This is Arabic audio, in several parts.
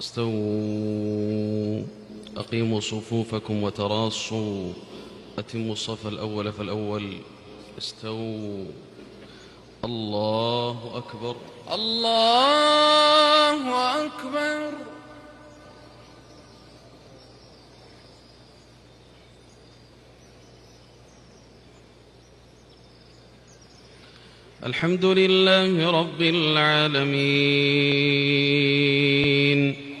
استووا. أقيموا صفوفكم وتراصوا. أتموا الصف الأول فالأول. استووا. الله أكبر. الله أكبر. الحمد لله رب العالمين.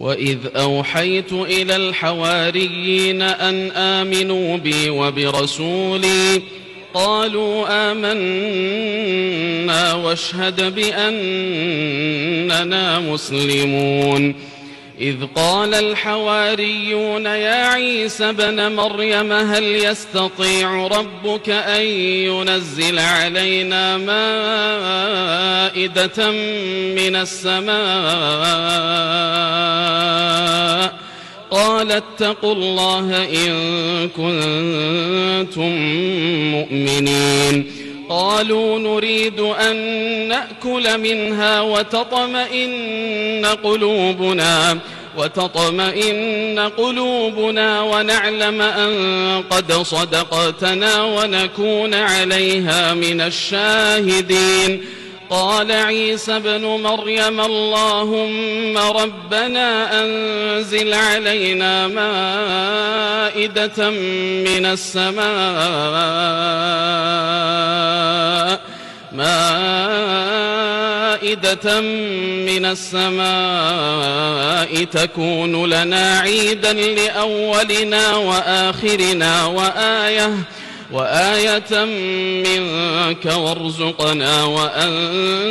وإذ أوحيت إلى الحواريين أن آمنوا بي وبرسولي قالوا آمنا واشهد بأننا مسلمون إذ قال الحواريون يا عيسى بن مريم هل يستطيع ربك أن ينزل علينا مائدة من السماء؟ قال اتقوا الله إن كنتم مؤمنين. قالوا نريد أن نأكل منها وتطمئن قلوبنا وتطمئن قلوبنا ونعلم أن قد صدقتنا ونكون عليها من الشاهدين. قال عيسى ابن مريم اللهم ربنا أنزل علينا مائدة من السماء مائدة من السماء تكون لنا عيدا لأولنا وآخرنا وآية وآية منك وارزقنا وأنت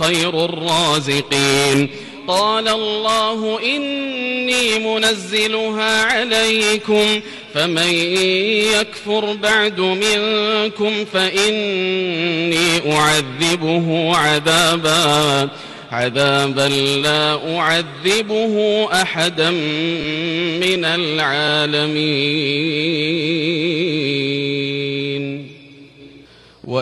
خير الرازقين. قال الله إني منزلها عليكم فمن يكفر بعد منكم فإني أعذبه عذابا عذابا لا أعذبه أحدا من العالمين.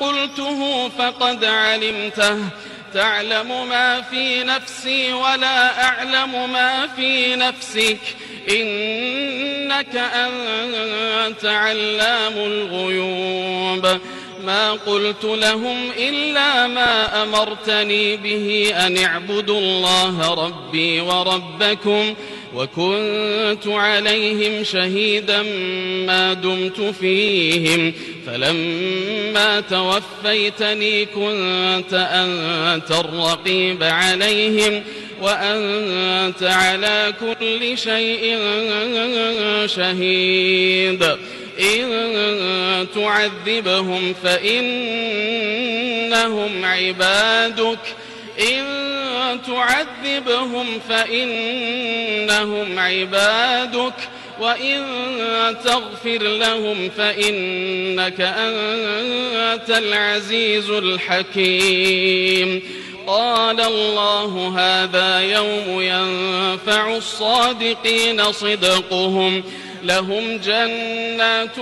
قلته فقد علمته. تعلم ما في نفسي ولا أعلم ما في نفسك. إنك أنت علام الغيوب. ما قلت لهم إلا ما أمرتني به أن اعبدوا الله ربي وربكم وكنت عليهم شهيدا ما دمت فيهم. فلما توفيتني كنت أنت الرقيب عليهم وأنت على كل شيء شهيد. إن تعذبهم فإنهم عبادك. إن تعذبهم فإنهم عبادك. وإن تغفر لهم فإنك أنت العزيز الحكيم قال الله هذا يوم ينفع الصادقين صدقهم لهم جنات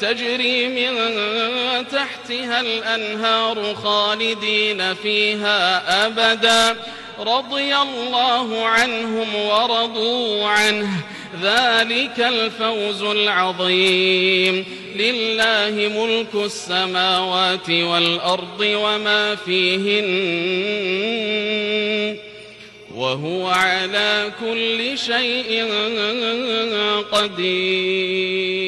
تجري من تحتها الأنهار خالدين فيها أبدا رضي الله عنهم ورضوا عنه ذلك الفوز العظيم. لله ملك السماوات والأرض وما فيهن. وهو على كل شيء قدير.